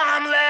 I'm left.